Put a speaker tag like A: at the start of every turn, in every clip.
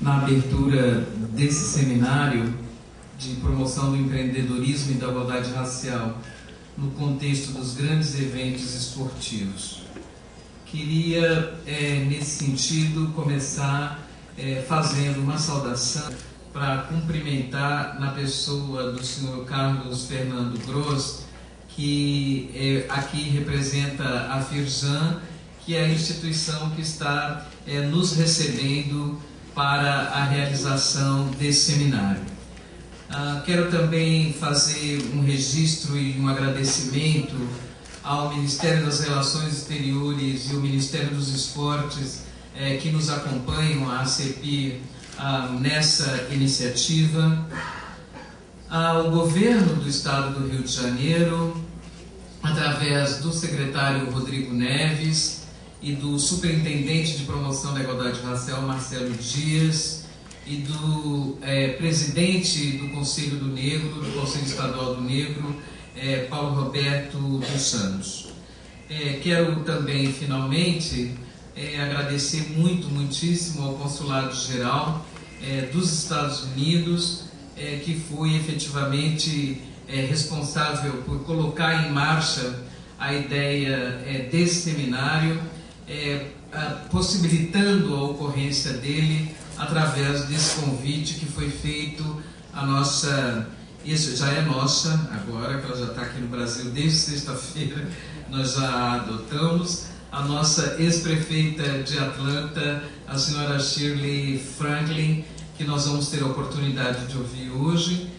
A: na abertura desse seminário de promoção do empreendedorismo e da igualdade racial no contexto dos grandes eventos esportivos. Queria, é, nesse sentido, começar é, fazendo uma saudação para cumprimentar na pessoa do senhor Carlos Fernando Gross, que é, aqui representa a Firjan, que é a instituição que está é, nos recebendo para a realização desse seminário. Ah, quero também fazer um registro e um agradecimento ao Ministério das Relações Exteriores e ao Ministério dos Esportes eh, que nos acompanham, a ACP, ah, nessa iniciativa, ao governo do Estado do Rio de Janeiro, através do secretário Rodrigo Neves e do superintendente de promoção da igualdade racial, Marcelo Dias, e do é, presidente do Conselho do Negro, do Conselho Estadual do Negro, é, Paulo Roberto dos Santos. É, quero também, finalmente, é, agradecer muito, muitíssimo ao Consulado Geral é, dos Estados Unidos, é, que foi efetivamente responsável por colocar em marcha a ideia desse seminário, possibilitando a ocorrência dele através desse convite que foi feito à nossa, isso já é nossa agora, que ela já está aqui no Brasil desde sexta-feira, nós já adotamos, a nossa ex-prefeita de Atlanta, a senhora Shirley Franklin, que nós vamos ter a oportunidade de ouvir hoje.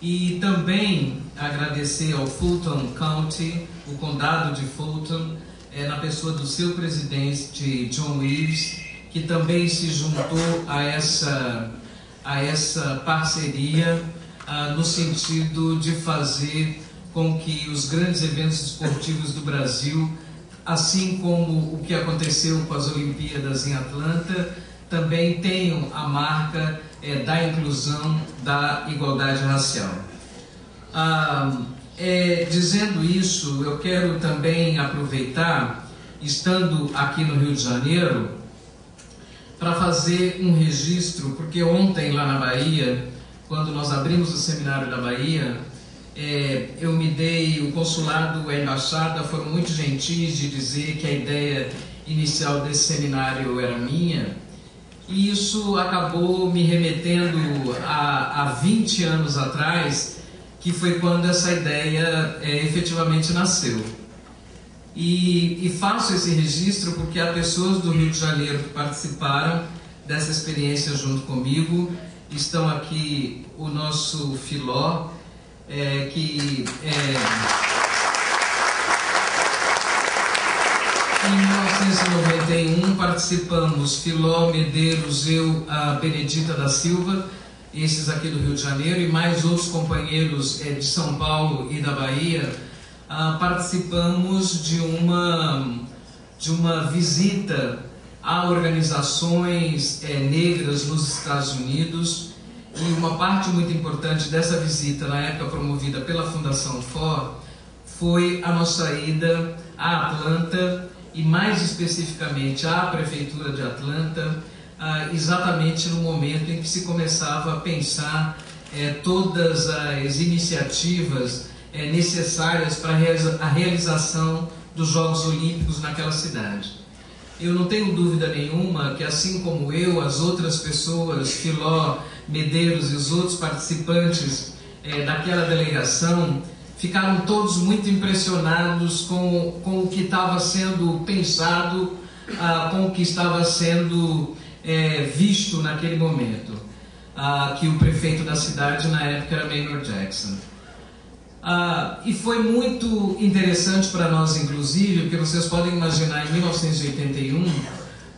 A: E também agradecer ao Fulton County, o condado de Fulton, é, na pessoa do seu presidente John Reeves, que também se juntou a essa, a essa parceria ah, no sentido de fazer com que os grandes eventos esportivos do Brasil, assim como o que aconteceu com as Olimpíadas em Atlanta, também tenham a marca é, da inclusão da igualdade racial. Ah, é, dizendo isso, eu quero também aproveitar, estando aqui no Rio de Janeiro, para fazer um registro, porque ontem lá na Bahia, quando nós abrimos o seminário da Bahia, é, eu me dei, o consulado a embaixada foram muito gentis de dizer que a ideia inicial desse seminário era minha, e isso acabou me remetendo a, a 20 anos atrás, que foi quando essa ideia é, efetivamente nasceu. E, e, faço esse registro porque há pessoas do Rio de Janeiro que participaram dessa experiência junto comigo. Estão aqui o nosso Filó, é, que é, em 1991 participamos, Filó, Medeiros, eu, a Benedita da Silva, esses aqui do Rio de Janeiro, e mais outros companheiros é, de São Paulo e da Bahia ah, participamos de uma, de uma visita a organizações é, negras nos Estados Unidos. E uma parte muito importante dessa visita, na época promovida pela Fundação FOR, foi a nossa ida a Atlanta e mais especificamente à Prefeitura de Atlanta, ah, exatamente no momento em que se começava a pensar é, todas as iniciativas é, necessárias para a realização dos Jogos Olímpicos naquela cidade. Eu não tenho dúvida nenhuma que, assim como eu, as outras pessoas, Filó, Medeiros e os outros participantes é, daquela delegação, ficaram todos muito impressionados com, com o que estava sendo pensado, ah, com o que estava sendo é, visto naquele momento. Ah, que o prefeito da cidade na época era Maynard Jackson. Ah, e foi muito interessante para nós, inclusive, porque vocês podem imaginar, em 1981,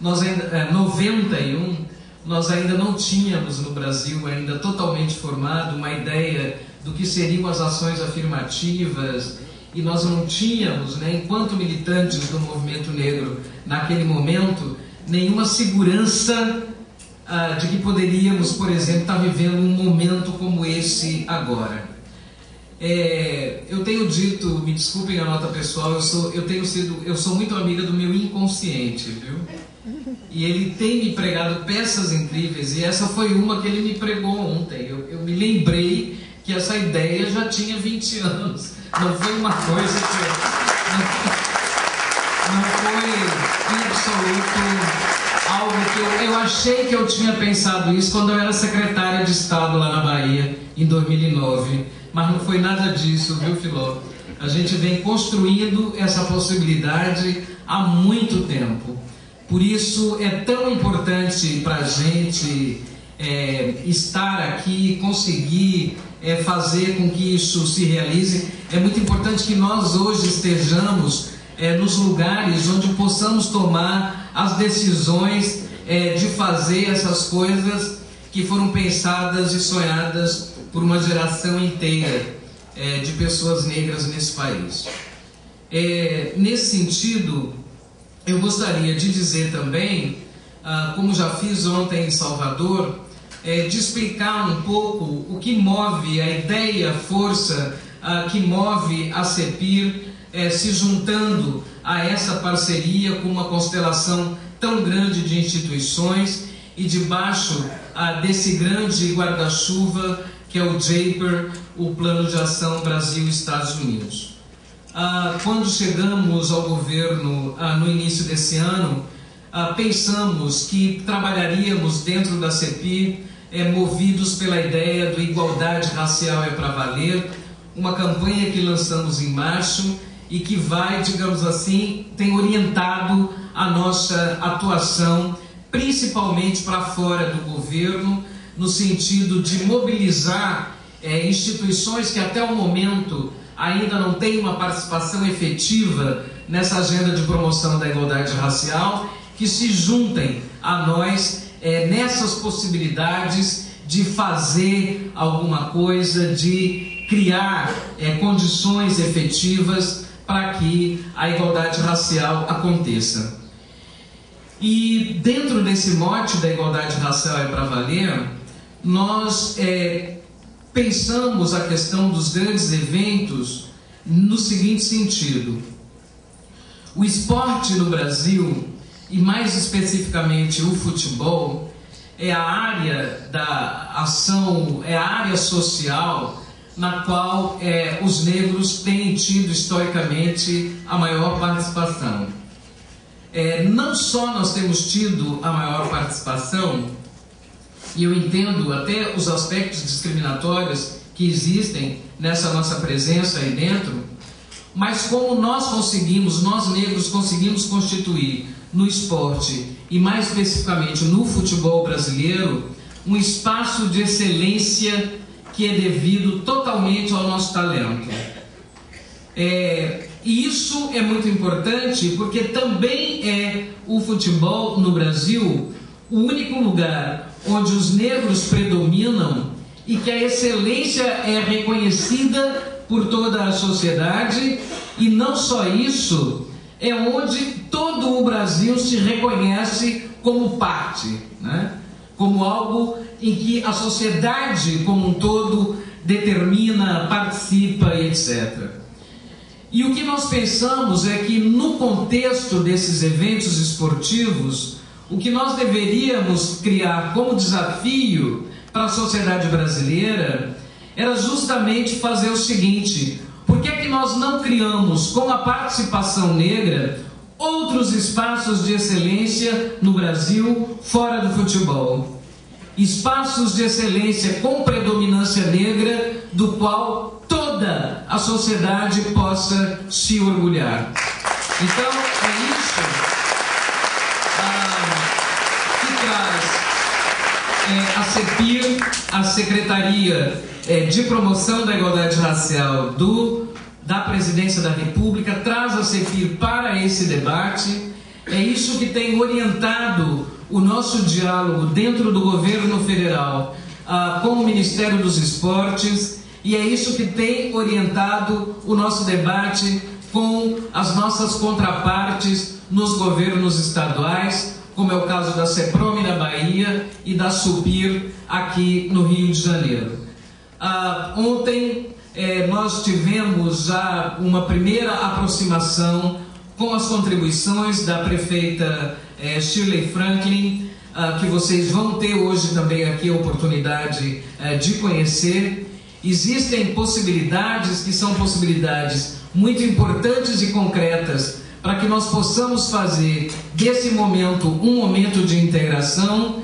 A: nós ainda, é, 91, nós ainda não tínhamos no Brasil, ainda totalmente formado, uma ideia do que seriam as ações afirmativas, e nós não tínhamos, né, enquanto militantes do movimento negro naquele momento, nenhuma segurança ah, de que poderíamos, por exemplo, estar vivendo um momento como esse agora. É, eu tenho dito, me desculpem a nota pessoal, eu sou, eu tenho sido, eu sou muito amiga do meu inconsciente, viu? E ele tem me pregado peças incríveis, e essa foi uma que ele me pregou ontem. Eu, eu me lembrei que essa ideia já tinha 20 anos. Não foi uma coisa que. Não, não foi em absoluto algo que eu, eu achei que eu tinha pensado isso quando eu era secretária de Estado lá na Bahia, em 2009. Mas não foi nada disso, viu, Filó? A gente vem construindo essa possibilidade há muito tempo. Por isso é tão importante para a gente é, estar aqui, conseguir é, fazer com que isso se realize. É muito importante que nós hoje estejamos é, nos lugares onde possamos tomar as decisões é, de fazer essas coisas que foram pensadas e sonhadas por uma geração inteira é, de pessoas negras nesse país. É, nesse sentido, eu gostaria de dizer também, ah, como já fiz ontem em Salvador, é, de explicar um pouco o que move a ideia, a força ah, que move a CEPIR é, se juntando a essa parceria com uma constelação tão grande de instituições e debaixo desse grande guarda-chuva que é o JAPER, o Plano de Ação Brasil-Estados Unidos. Ah, quando chegamos ao governo ah, no início desse ano, ah, pensamos que trabalharíamos dentro da CEPI eh, movidos pela ideia do igualdade racial é para valer, uma campanha que lançamos em março e que vai, digamos assim, tem orientado a nossa atuação, principalmente para fora do governo, no sentido de mobilizar eh, instituições que até o momento ainda não tem uma participação efetiva nessa agenda de promoção da igualdade racial, que se juntem a nós é, nessas possibilidades de fazer alguma coisa, de criar é, condições efetivas para que a igualdade racial aconteça. E dentro desse mote da igualdade racial é para valer, nós é, pensamos a questão dos grandes eventos no seguinte sentido: o esporte no Brasil, e mais especificamente o futebol, é a área da ação, é a área social na qual é, os negros têm tido historicamente a maior participação. É, não só nós temos tido a maior participação, e eu entendo até os aspectos discriminatórios que existem nessa nossa presença aí dentro, mas como nós conseguimos, nós negros conseguimos constituir no esporte e mais especificamente no futebol brasileiro um espaço de excelência que é devido totalmente ao nosso talento. É, e isso é muito importante porque também é o futebol no Brasil o único lugar onde os negros predominam e que a excelência é reconhecida por toda a sociedade, e não só isso, é onde todo o Brasil se reconhece como parte, né? como algo em que a sociedade como um todo determina, participa etc. E o que nós pensamos é que no contexto desses eventos esportivos, o que nós deveríamos criar como desafio para a sociedade brasileira era justamente fazer o seguinte: por que, é que nós não criamos, com a participação negra, outros espaços de excelência no Brasil fora do futebol? Espaços de excelência com predominância negra, do qual toda a sociedade possa se orgulhar. Então, é isso é, a CEPIR, a Secretaria é, de Promoção da Igualdade Racial do, da Presidência da República, traz a CEPIR para esse debate. É isso que tem orientado o nosso diálogo dentro do governo federal ah, com o Ministério dos Esportes e é isso que tem orientado o nosso debate com as nossas contrapartes nos governos estaduais como é o caso da CEPROM na Bahia e da SUPIR aqui no Rio de Janeiro. Ah, ontem eh, nós tivemos já uma primeira aproximação com as contribuições da prefeita é, Shirley Franklin, uh, que vocês vão ter hoje também aqui a oportunidade uh, de conhecer. Existem possibilidades que são possibilidades muito importantes e concretas para que nós possamos fazer desse momento um momento de integração.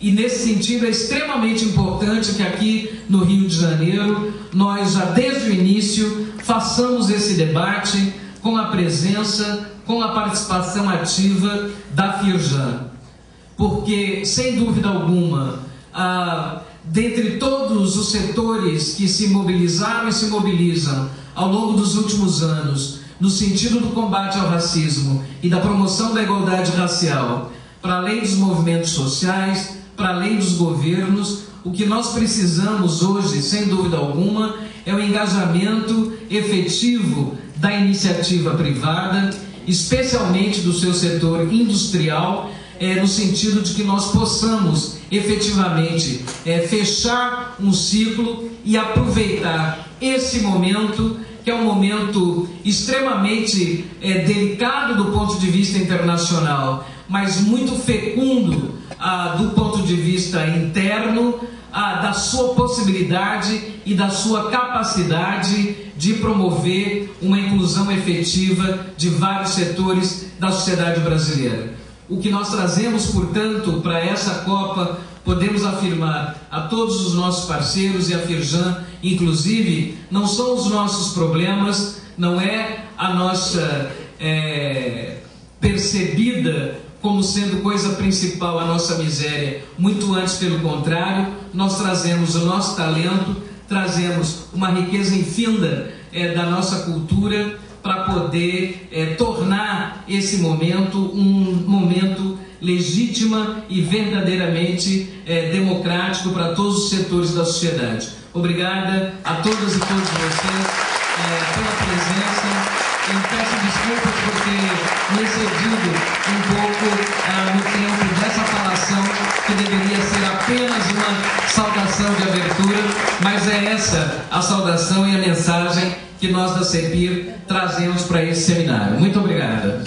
A: E nesse sentido é extremamente importante que aqui no Rio de Janeiro nós já desde o início façamos esse debate com a presença, com a participação ativa da Firjan. Porque, sem dúvida alguma, ah, dentre todos os setores que se mobilizaram e se mobilizam ao longo dos últimos anos, no sentido do combate ao racismo e da promoção da igualdade racial, para além dos movimentos sociais, para além dos governos, o que nós precisamos hoje, sem dúvida alguma, é o engajamento efetivo da iniciativa privada, especialmente do seu setor industrial, é, no sentido de que nós possamos efetivamente é, fechar um ciclo e aproveitar esse momento que é um momento extremamente é, delicado do ponto de vista internacional, mas muito fecundo ah, do ponto de vista interno, ah, da sua possibilidade e da sua capacidade de promover uma inclusão efetiva de vários setores da sociedade brasileira. O que nós trazemos, portanto, para essa Copa, podemos afirmar a todos os nossos parceiros e a Firjan, inclusive, não são os nossos problemas, não é a nossa é, percebida como sendo coisa principal a nossa miséria, muito antes, pelo contrário, nós trazemos o nosso talento, trazemos uma riqueza infinda é, da nossa cultura para poder é, tornar esse momento um momento legítima e verdadeiramente é, democrático para todos os setores da sociedade. Obrigada a todas e todos vocês é, pela presença. Eu peço desculpas por ter me excedido um pouco é, no tempo dessa falação, que deveria ser apenas uma saudação de abertura, mas é essa a saudação e a mensagem que nós da CEPIR trazemos para esse seminário. Muito obrigada.